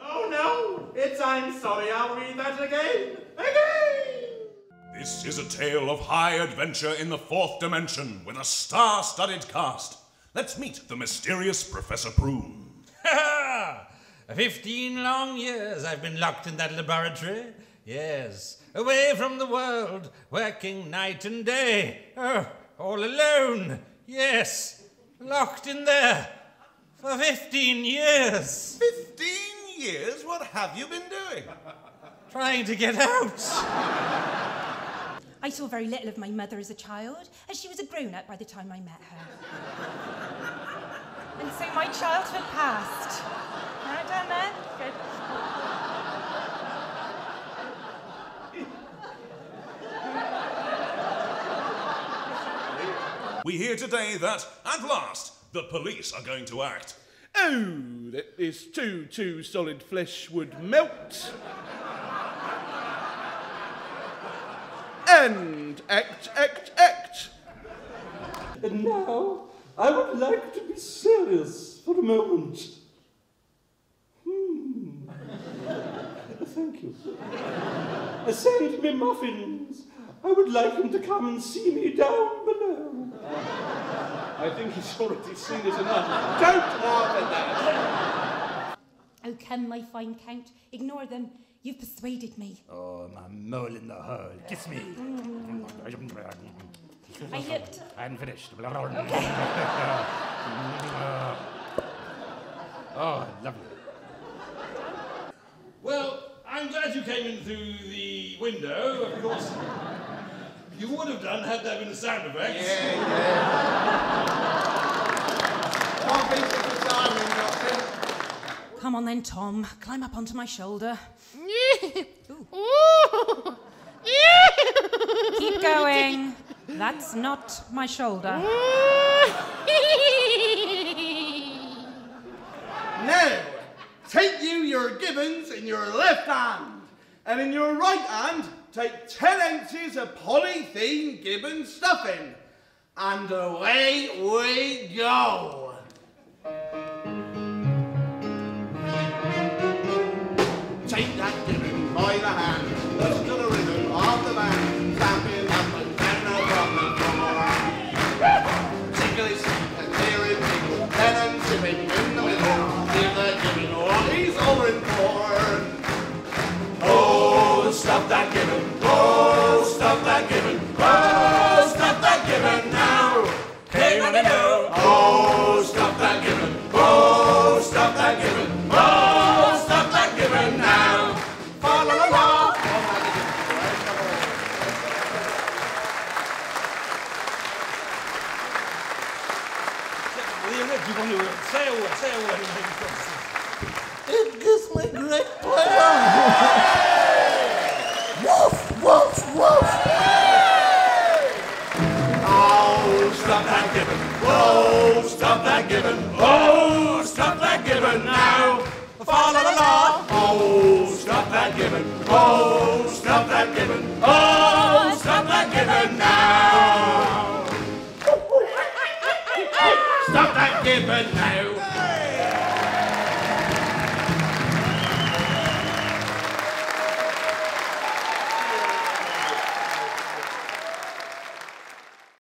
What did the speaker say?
Oh no! It's I'm sorry, I'll read that again. Again! This is a tale of high adventure in the fourth dimension with a star studded cast. Let's meet the mysterious Professor Prune. Ha! Fifteen long years I've been locked in that laboratory. Yes, away from the world, working night and day. Oh, all alone. Yes, locked in there for fifteen years. Fifteen years? What have you been doing? Trying to get out. I saw very little of my mother as a child, as she was a grown up by the time I met her. and so my childhood passed. Right down there? Good. We hear today that, at last, the police are going to act. Oh, that this too, too solid flesh would melt. and act, act, act. And now, I would like to be serious for a moment. Hmm. Thank you. Send me muffins. I would like him to come and see me down below. I think he's already seen it enough. Don't laugh at that. Oh, come, my fine count. Ignore them. You've persuaded me. Oh, my mole in the hole. Kiss me. I looked. I'm finished. Okay. oh, lovely. Well, I'm glad you came in through the window, of course. You would have done had there been a sound effect. Come on then, Tom. Climb up onto my shoulder. Keep going. That's not my shoulder. Now, take you your gibbons in your left hand, and in your right hand, take 10 ounces of polythene gibbon stuffing. And away we go. Take that gibbon by the hand, listen to the rhythm of the band, stamping up and down upon the floor. Tickly sweet and clear and tinkle, then sipping in the middle, give the gibbon what he's all in for. Oh, stop that gibbon! Oh, stop that gibbon! Oh, stop that gibbon now! Hey, no, no, no! William, do you want to uh, say a word? Say a word. It gives me great pleasure. woof, woof, woof. Oh, stop that giving. Oh, stop that giving. Oh, stop that gibbon now! Fa la la la! Oh, stop that gibbon! Oh, stop that gibbon! Oh, stop that gibbon now! That now.